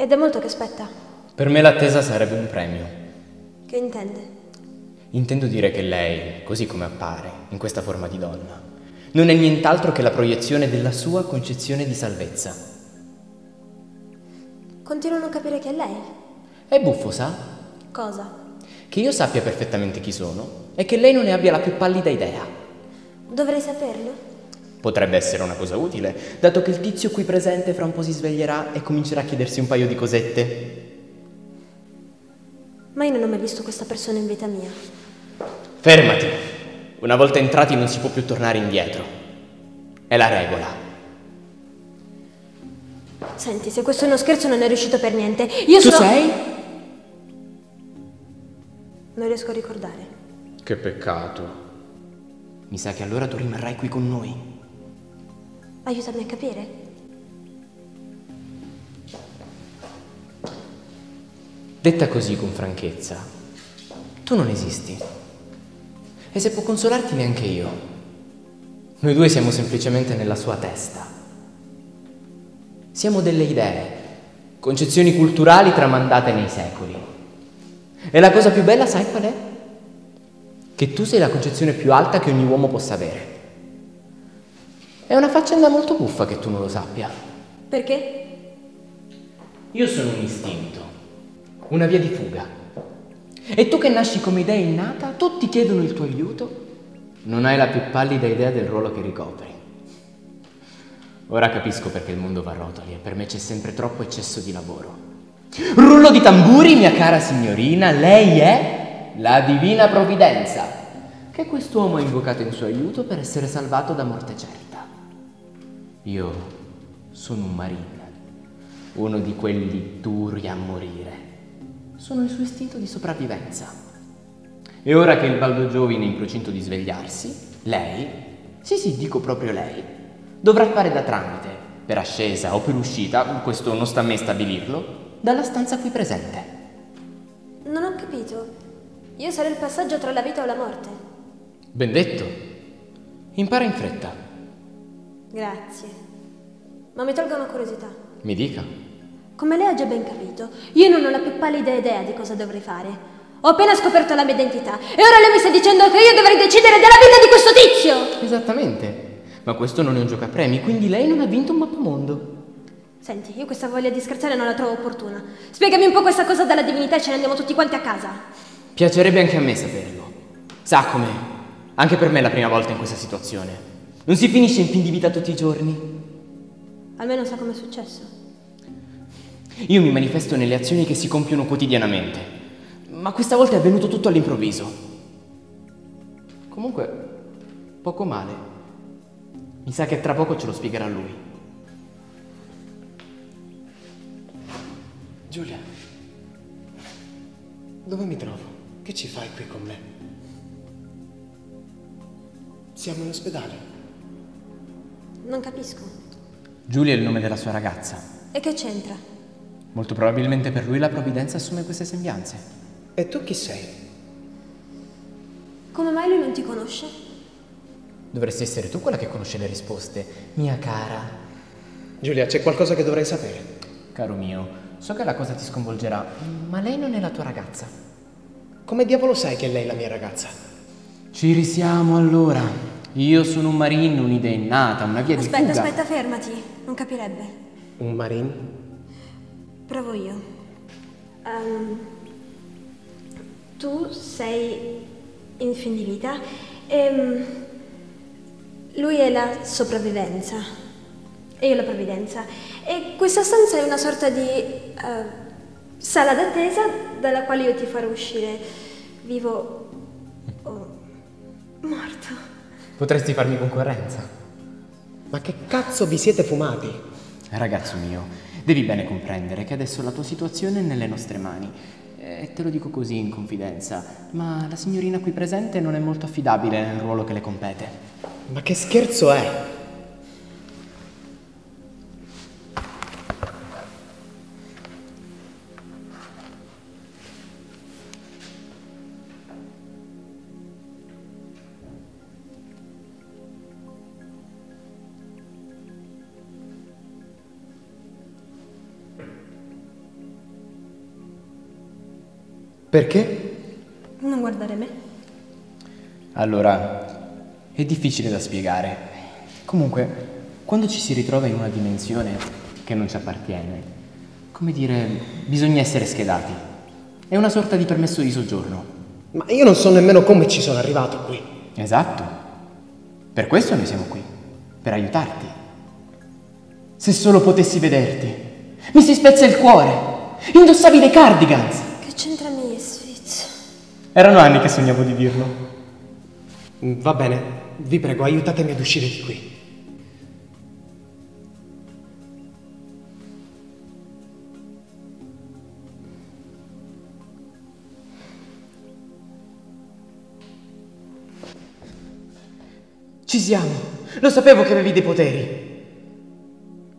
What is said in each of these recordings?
Ed è molto che aspetta. Per me l'attesa sarebbe un premio. Che intende? Intendo dire che lei, così come appare, in questa forma di donna, non è nient'altro che la proiezione della sua concezione di salvezza. Continuo a non capire chi è lei. È buffo, sa? Cosa? Che io sappia perfettamente chi sono e che lei non ne abbia la più pallida idea. Dovrei saperlo? Potrebbe essere una cosa utile, dato che il tizio qui presente fra un po' si sveglierà e comincerà a chiedersi un paio di cosette. Ma io non ho mai visto questa persona in vita mia. Fermati! Una volta entrati non si può più tornare indietro. È la regola. Senti, se questo è uno scherzo non è riuscito per niente. Io tu sono... sei? Non riesco a ricordare. Che peccato. Mi sa che allora tu rimarrai qui con noi. Aiutami a capire. Detta così con franchezza, tu non esisti. E se può consolarti neanche io. Noi due siamo semplicemente nella sua testa. Siamo delle idee, concezioni culturali tramandate nei secoli. E la cosa più bella, sai qual è? Che tu sei la concezione più alta che ogni uomo possa avere. È una faccenda molto buffa che tu non lo sappia. Perché? Io sono un istinto, una via di fuga. E tu che nasci come idea innata, tutti chiedono il tuo aiuto, non hai la più pallida idea del ruolo che ricopri. Ora capisco perché il mondo va a rotoli e per me c'è sempre troppo eccesso di lavoro. Rullo di tamburi, mia cara signorina, lei è la divina provvidenza, che quest'uomo ha invocato in suo aiuto per essere salvato da morte certa. Io sono un marine, uno di quelli duri a morire. Sono il suo istinto di sopravvivenza. E ora che il baldo giovine è in procinto di svegliarsi, lei, sì sì, dico proprio lei, dovrà fare da tramite, per ascesa o per uscita, questo non sta a me stabilirlo, dalla stanza qui presente. Non ho capito. Io sarò il passaggio tra la vita o la morte. Ben detto. Impara in fretta. Grazie. Ma mi tolga una curiosità. Mi dica. Come lei ha già ben capito, io non ho la più pallida idea di cosa dovrei fare. Ho appena scoperto la mia identità e ora lei mi sta dicendo che io dovrei decidere della vita di questo tizio! Esattamente. Ma questo non è un gioco a premi, quindi lei non ha vinto un mappamondo. Senti, io questa voglia di scherzare non la trovo opportuna. Spiegami un po' questa cosa della divinità e ce ne andiamo tutti quanti a casa. Piacerebbe anche a me saperlo. Sa com'è? Anche per me è la prima volta in questa situazione. Non si finisce in fin di vita tutti i giorni. Almeno sa come è successo. Io mi manifesto nelle azioni che si compiono quotidianamente, ma questa volta è avvenuto tutto all'improvviso. Comunque, poco male. Mi sa che tra poco ce lo spiegherà lui. Giulia, dove mi trovo? Che ci fai qui con me? Siamo in ospedale. Non capisco. Giulia è il nome della sua ragazza. E che c'entra? Molto probabilmente per lui la provvidenza assume queste sembianze. E tu chi sei? Come mai lui non ti conosce? Dovresti essere tu quella che conosce le risposte, mia cara. Giulia, c'è qualcosa che dovrei sapere. Caro mio, so che la cosa ti sconvolgerà, ma lei non è la tua ragazza. Come diavolo sai che lei è la mia ragazza? Ci risiamo allora. Io sono un marine, un'idea innata, una via aspetta, di fuga. aspetta, fermati. Non capirebbe. Un marine? Provo io. Ehm, tu sei in fin di vita e lui è la sopravvivenza e io la provvidenza. E questa stanza è una sorta di eh, sala d'attesa dalla quale io ti farò uscire vivo Potresti farmi concorrenza. Ma che cazzo vi siete fumati? Ragazzo mio, devi bene comprendere che adesso la tua situazione è nelle nostre mani. E te lo dico così in confidenza, ma la signorina qui presente non è molto affidabile nel ruolo che le compete. Ma che scherzo è? Perché? Non guardare me. Allora, è difficile da spiegare. Comunque, quando ci si ritrova in una dimensione che non ci appartiene, come dire, bisogna essere schedati. È una sorta di permesso di soggiorno. Ma io non so nemmeno come ci sono arrivato qui. Esatto. Per questo noi siamo qui. Per aiutarti. Se solo potessi vederti. Mi si spezza il cuore. Indossavi dei cardigans. Che c'entra? Erano anni che sognavo di dirlo. Mm, Va bene, vi prego, aiutatemi ad uscire di qui. Ci siamo. Lo sapevo che avevi dei poteri.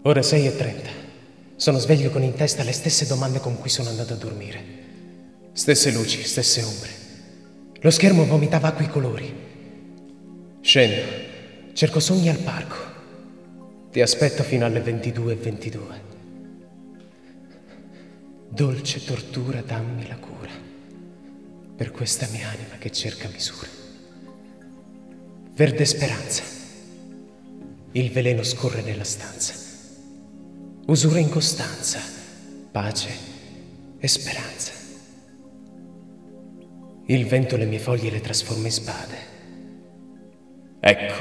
Ore 6.30. Sono sveglio con in testa le stesse domande con cui sono andato a dormire. Stesse luci, stesse ombre. Lo schermo vomitava acqua e colori. Scendo, cerco sogni al parco. Ti aspetto fino alle 22.22. Dolce tortura, dammi la cura. Per questa mia anima che cerca misura. Verde speranza. Il veleno scorre nella stanza. Usura e incostanza, pace e speranza. Il vento le mie foglie le trasforma in spade. Ecco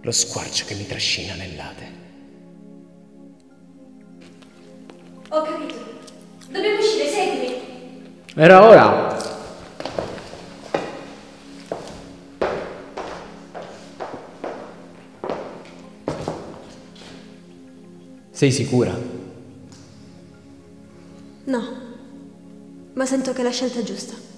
lo squarcio che mi trascina nell'ade. Ho capito. Dobbiamo uscire, seguimi. Era ora. Sei sicura? No, ma sento che è la scelta giusta.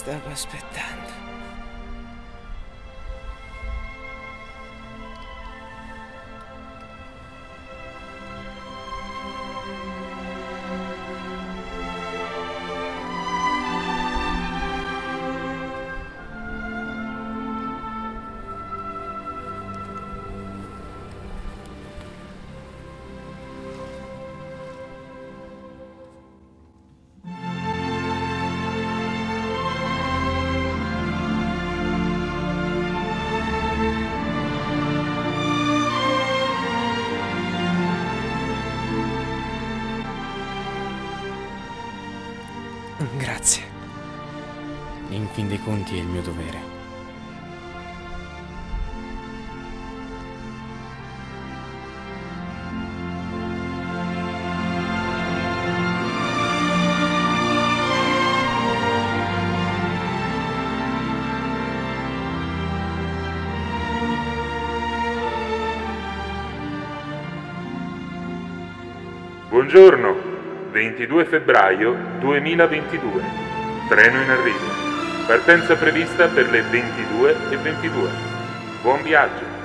Stavo aspettando. Fin dei conti è il mio dovere. Buongiorno, 22 febbraio 2022. Treno in arrivo. Partenza prevista per le 22 e 22. Buon viaggio.